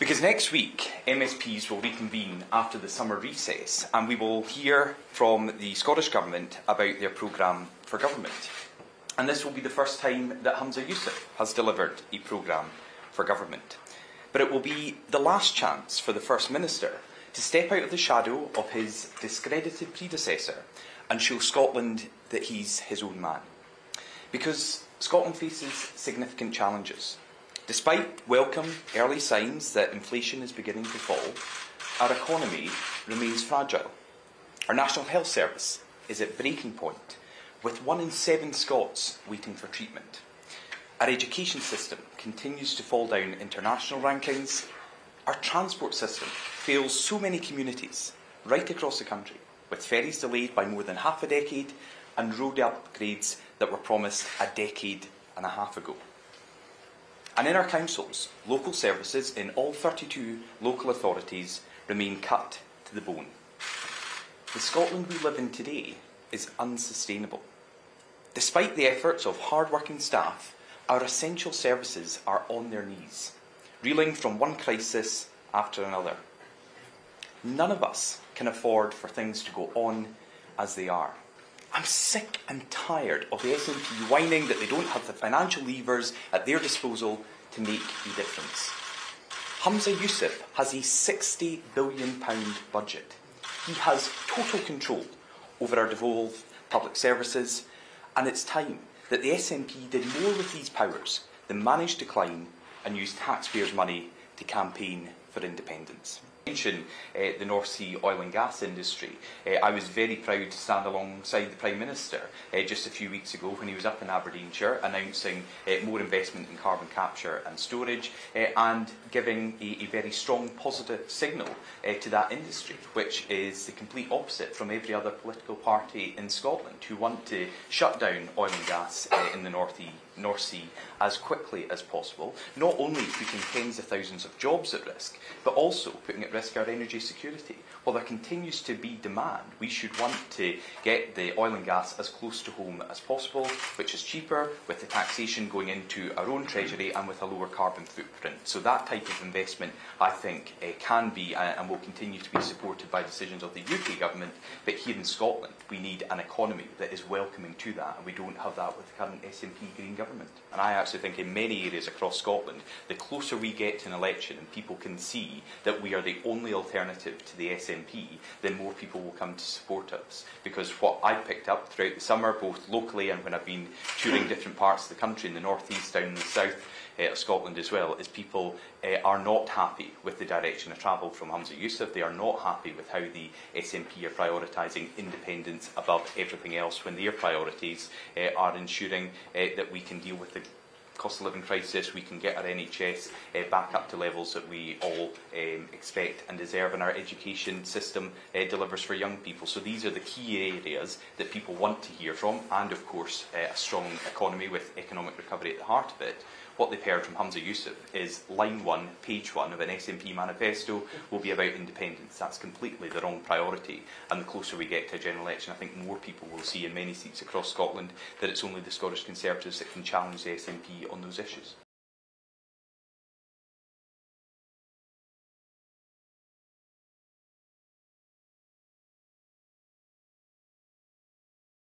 Because next week, MSPs will reconvene after the summer recess and we will hear from the Scottish Government about their programme for government. And this will be the first time that Humza Yousaf has delivered a programme for government. But it will be the last chance for the First Minister to step out of the shadow of his discredited predecessor and show Scotland that he's his own man. Because Scotland faces significant challenges. Despite welcome early signs that inflation is beginning to fall, our economy remains fragile. Our National Health Service is at breaking point, with one in seven Scots waiting for treatment. Our education system continues to fall down international rankings. Our transport system fails so many communities right across the country, with ferries delayed by more than half a decade and road upgrades that were promised a decade and a half ago. And in our councils, local services in all 32 local authorities remain cut to the bone. The Scotland we live in today is unsustainable. Despite the efforts of hard-working staff, our essential services are on their knees, reeling from one crisis after another. None of us can afford for things to go on as they are. I'm sick and tired of the SNP whining that they don't have the financial levers at their disposal to make a difference. Humza Yousaf has a £60 billion budget. He has total control over our devolved public services, and it's time that the SNP did more with these powers than manage decline and use taxpayers' money to campaign for independence mention uh, the North Sea oil and gas industry. Uh, I was very proud to stand alongside the Prime Minister uh, just a few weeks ago when he was up in Aberdeenshire announcing more investment in carbon capture and storage and giving a, a very strong positive signal to that industry, which is the complete opposite from every other political party in Scotland who want to shut down oil and gas in the North Sea North Sea as quickly as possible, not only putting tens of thousands of jobs at risk, but also putting at risk our energy security. While there continues to be demand, we should want to get the oil and gas as close to home as possible, which is cheaper, with the taxation going into our own treasury and with a lower carbon footprint. So that type of investment, I think, uh, can be uh, and will continue to be supported by decisions of the UK government. But here in Scotland, we need an economy that is welcoming to that, and we don't have that with the current SNP Green government government. And I actually think in many areas across Scotland, the closer we get to an election and people can see that we are the only alternative to the SNP, then more people will come to support us. Because what I picked up throughout the summer, both locally and when I've been touring different parts of the country, in the north east, down in the south, uh, of Scotland as well, is people uh, are not happy with the direction of travel from Humza Yousaf. They are not happy with how the SNP are prioritising independence above everything else when their priorities uh, are ensuring that we can deal with the cost of living crisis, we can get our NHS uh, eh, back up to levels that we all um, expect and deserve, and our education system uh, delivers for young people. So these are the key areas that people want to hear from, and of course, uh, a strong economy with economic recovery at the heart of it. What they've heard from Humza Yousaf is line one, page one of an SNP manifesto will be about independence. That's completely the wrong priority. And the closer we get to a general election, I think more people will see in many seats across Scotland that it's only the Scottish Conservatives that can challenge the SNP on those issues.